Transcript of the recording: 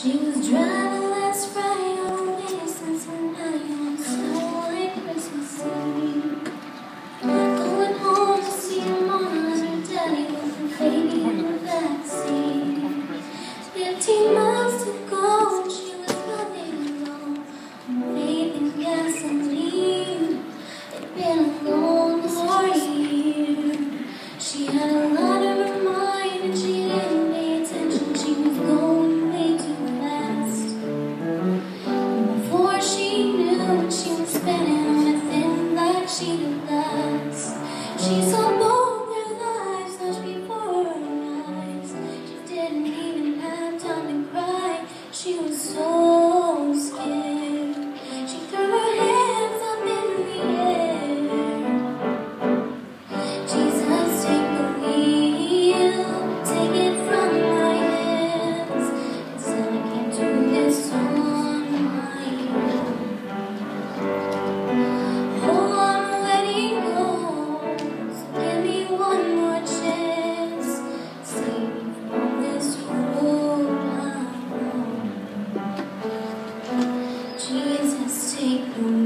She's. Thin take